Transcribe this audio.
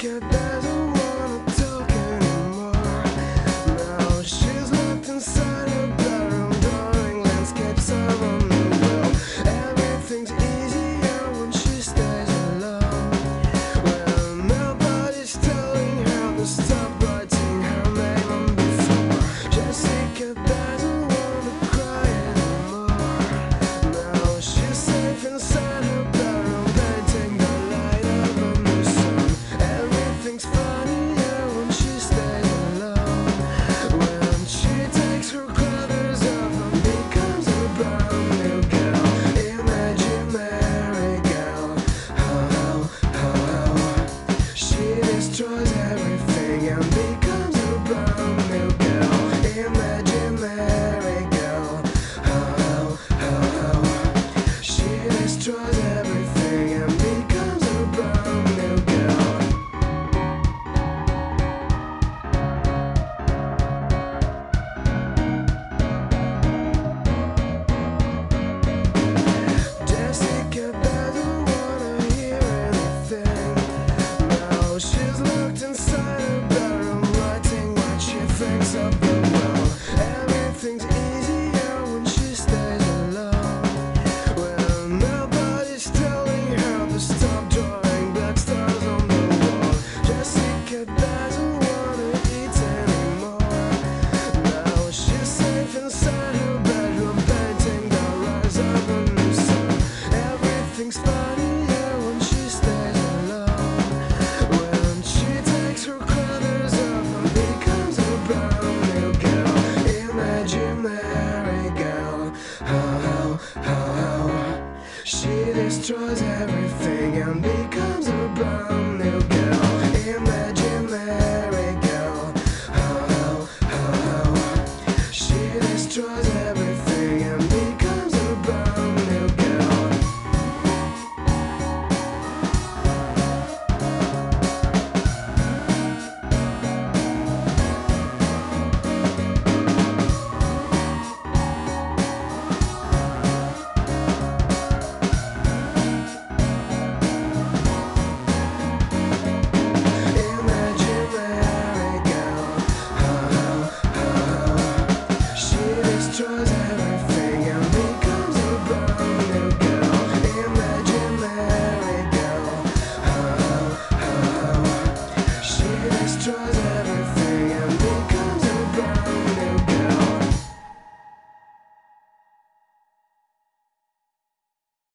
get back. I am because of She destroys everything and becomes a brand new